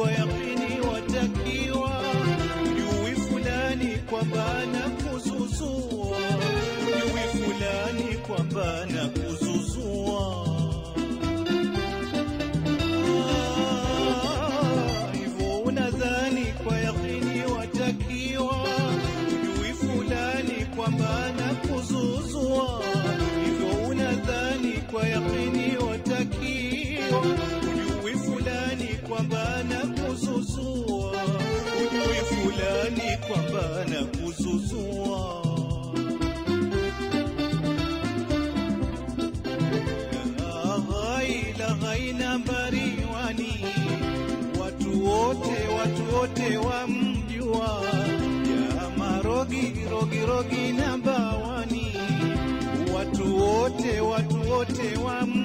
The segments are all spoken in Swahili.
kwa yakini watakiwa. Jui fulani kwamba na kuzuzua. Jui fulani kwamba na kuzuzua. wote wamjua, ya marogi rogi rogi namba wani watu wote watu wote wamjua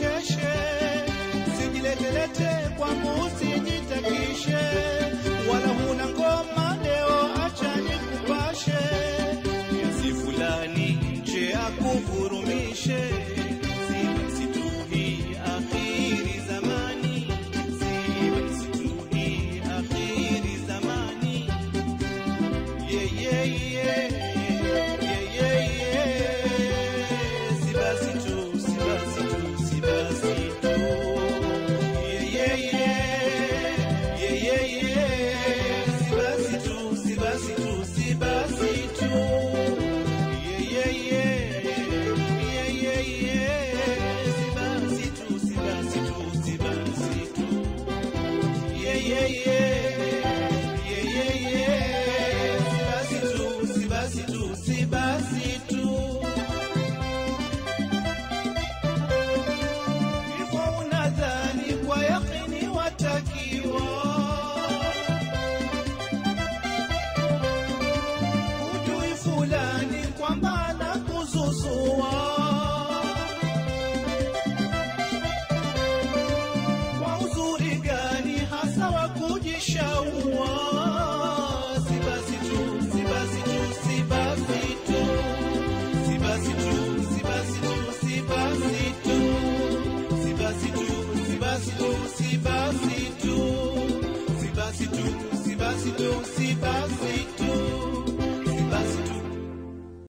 zako sijiletelete kwangu usijitakishe,